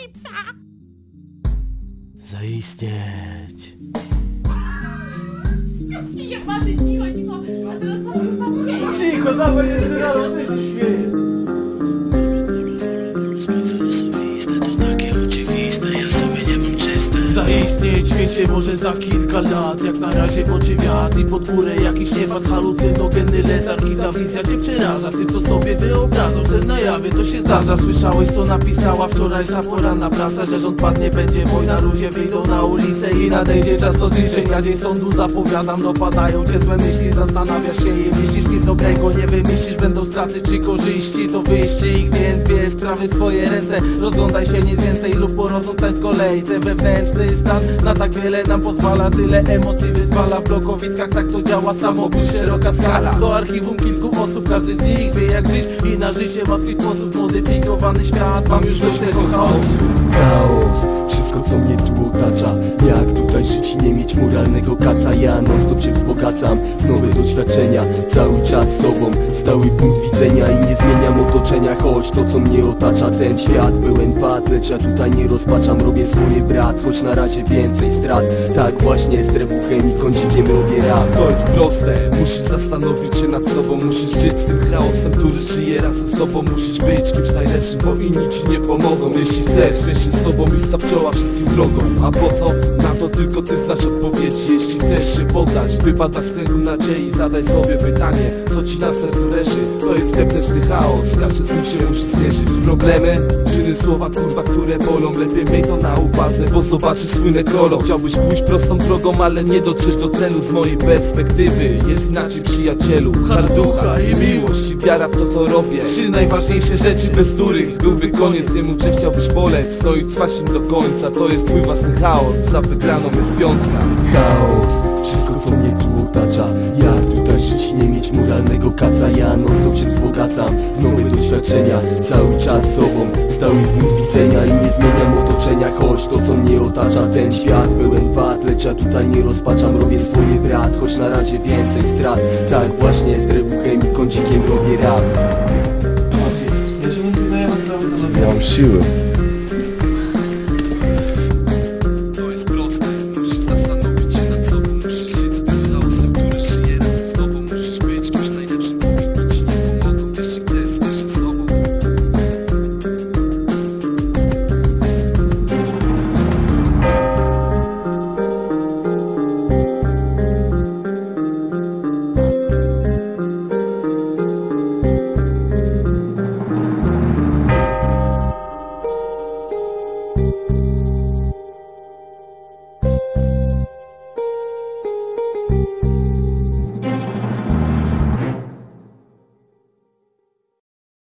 Піпа! Заїстять. Єбати тіло, тіло. Тихо, западі сирали. Świecie może za kilka lat Jak na razie w oczy wiatr i pod górę jakiś niewad Halucynogenny letarg i ta wizja cię przeraża. Ty co sobie wyobrażasz, że na jawie to się zdarza. Słyszałeś co napisała wczorajsza poranna prasa Że rząd padnie, będzie wojna, ludzie wyjdą na ulicę I nadejdzie czas do zliczeń, ja dzień sądu zapowiadam Dopadają cię złe myśli, zastanawiasz się je Myślisz dobrego, nie wymyślisz Będą straty czy korzyści, to wyścig Więc bierz sprawy w swoje ręce. Rozglądaj się nic więcej lub porozumtaj w kolejce. Wewnętrzny stan na tak wiele nam pozwala. Tyle emocji wyzwala w blokowiskach Tak to działa samobójstw, szeroka skala. To archiwum kilku osób, każdy z nich wie jak żyć. I na życie w łatwy sposób zmodyfikowany świat. Mam już dość tego chaosu. Chaos, wszystko co mnie tu otacza Jak moralnego kaca. Ja non stop się wzbogacam. Nowe doświadczenia Cały czas sobą, stały punkt otoczenia Choć to co mnie otacza ten świat. Pełen wad Lecz ja tutaj nie rozpaczam, robię swoje brat Choć na razie więcej strat. Tak właśnie z trebuchem i kącikiem robię rap. To jest proste, musisz zastanowić się nad sobą Musisz żyć z tym chaosem, który żyje razem z tobą. Musisz być kimś najlepszym, bo inni ci nie pomogą. Jeśli chcesz, wiesz się z sobą i staw czoła wszystkim wrogom A po co? Na to tylko ty znasz odpowiedzi. Jeśli chcesz się poddać, wypada z kręgu nadziei Zadaj sobie pytanie, co ci na sercu leży wewnętrzny chaos, każdy z tym się musi zmierzyć. Problemy, czyny, słowa kurwa, które bolą. Lepiej miej to na uwadze, bo zobaczysz swój nekrolog Chciałbyś pójść prostą drogą, ale nie dotrzesz do celu. Z mojej perspektywy jest inaczej przyjacielu. Harducha i miłość i wiara w to co robię. Trzy najważniejsze rzeczy, bez których byłby koniec. Nie mów, że chciałbyś polec, no i trwać im do końca. To jest twój własny chaos, za wygraną jest piątka. Chaos, wszystko co mnie tu otacza Jak kaca Ja non stop się wzbogacam. W nowe doświadczenia Cały czas sobą, stały punkt widzenia I nie zmieniam otoczenia. Choć to co mnie otacza ten świat pełen wad Lecz ja tutaj nie rozpaczam, robię swoje brat Choć na razie więcej strat. Tak właśnie z trebuchem i kącikiem robię rap. Mam siły